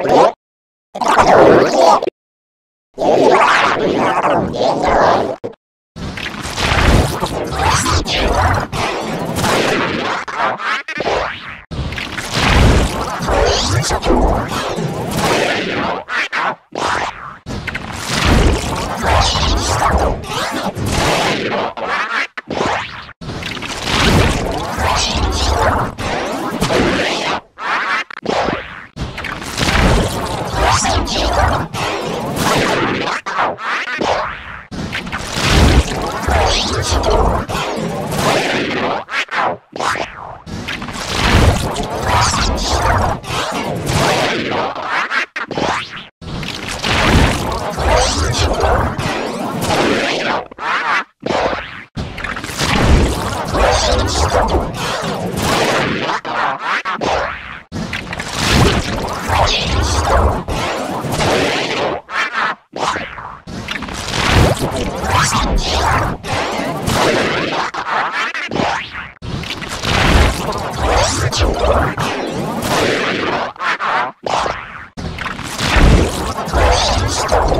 Yeah. Stop.